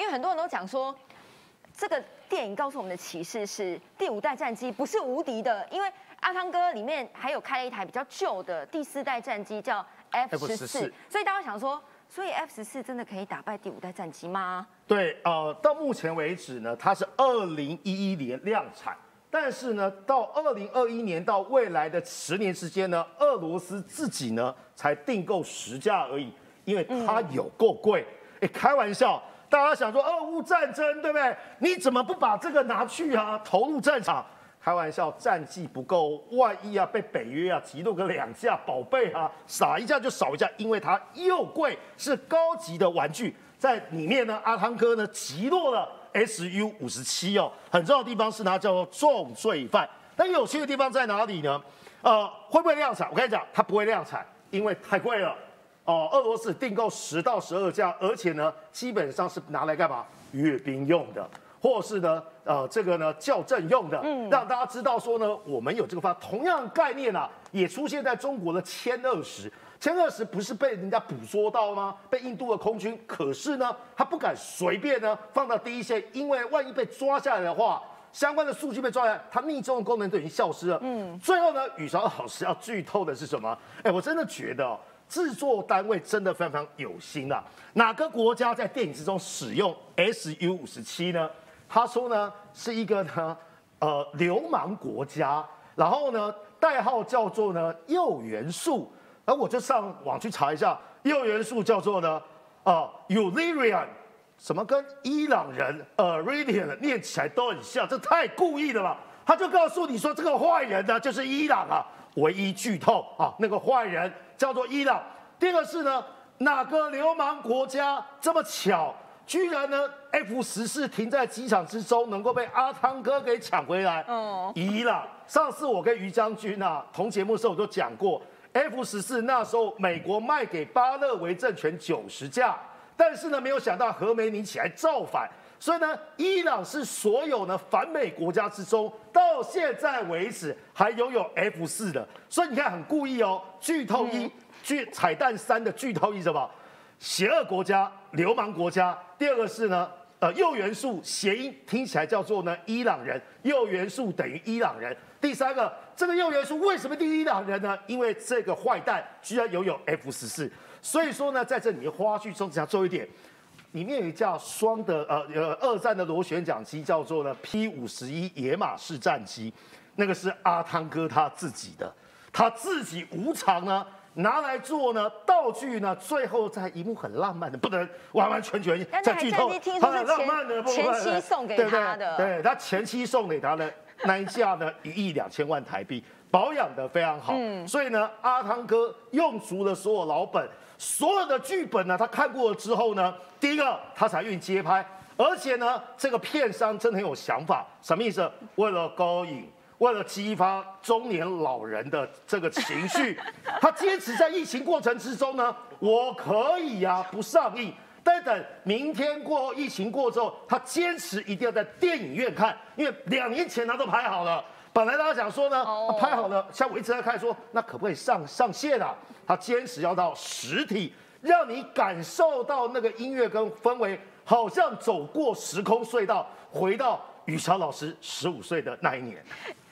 因为很多人都讲说，这个电影告诉我们的启示是第五代战机不是无敌的，因为阿汤哥里面还有开了一台比较旧的第四代战机叫 F 十四，所以大家想说，所以 F 十四真的可以打败第五代战机吗？对，呃，到目前为止呢，它是二零一一年量产。但是呢，到二零二一年到未来的十年之间呢，俄罗斯自己呢才订购十架而已，因为它有够贵。哎，开玩笑，大家想说俄乌战争对不对？你怎么不把这个拿去啊，投入战场？开玩笑，战绩不够，万一啊被北约啊击落个两架宝贝啊，少一架就少一架，因为它又贵，是高级的玩具，在里面呢，阿汤哥呢击落了。Su 五十七哦，很重要的地方是它叫做重罪犯。但有趣的地方在哪里呢？呃，会不会量产？我跟你讲，它不会量产，因为太贵了。哦，俄罗斯订购十到十二架，而且呢，基本上是拿来干嘛？阅兵用的，或是呢，呃，这个呢校正用的，嗯，让大家知道说呢，我们有这个方。同样概念啊，也出现在中国的歼二十。歼二十不是被人家捕捉到吗？被印度的空军，可是呢，他不敢随便呢放到第一线，因为万一被抓下来的话，相关的数据被抓下来，它逆中的功能都已经消失了。嗯，最后呢，宇潮老师要剧透的是什么？哎，我真的觉得制作单位真的非常非常有心啊！哪个国家在电影之中使用 Su 五十七呢？他说呢，是一个呢，呃，流氓国家，然后呢，代号叫做呢铀元素。而我就上网去查一下，铀元素叫做呢，啊，uranium，什么跟伊朗人呃 radium 念起来都很像，这太故意了吧？他就告诉你说，这个坏人呢就是伊朗啊，唯一剧透啊，那个坏人叫做伊朗。第二个是呢，哪个流氓国家这么巧，居然呢 F 十四停在机场之中，能够被阿汤哥给抢回来？哦，伊朗。上次我跟于将军啊同节目的时候我就讲过。F 十四那时候美国卖给巴勒维政权九十架，但是呢没有想到何梅尼起来造反，所以呢伊朗是所有呢反美国家之中到现在为止还拥有 F 四的，所以你看很故意哦。剧透一，剧彩蛋三的剧透一什么？邪恶国家、流氓国家。第二个是呢，呃，铀元素谐音听起来叫做呢伊朗人，铀元素等于伊朗人。第三个，这个铀元素为什么第一两人呢？因为这个坏蛋居然拥有 F 十四，所以说呢，在这里面花絮中只要做一点，里面有一架双的呃呃二战的螺旋桨机，叫做呢 P 五十一野马式战机，那个是阿汤哥他自己的，他自己无偿呢拿来做呢道具呢，最后在一幕很浪漫的，不能完完全全在剧透，他很浪漫的前妻送给他的，对他前妻送给他的。那一架呢，一亿两千万台币，保养的非常好。嗯，所以呢，阿汤哥用足了所有老本，所有的剧本呢，他看过了之后呢，第一个他才愿意接拍，而且呢，这个片商真的很有想法，什么意思？为了勾引，为了激发中年老人的这个情绪，他坚持在疫情过程之中呢，我可以呀，不上映。但等明天过后，疫情过之后，他坚持一定要在电影院看，因为两年前他都拍好了。本来大家想说呢，拍好了，像我一直在看说，那可不可以上上线啊？他坚持要到实体，让你感受到那个音乐跟氛围，好像走过时空隧道，回到雨超老师十五岁的那一年。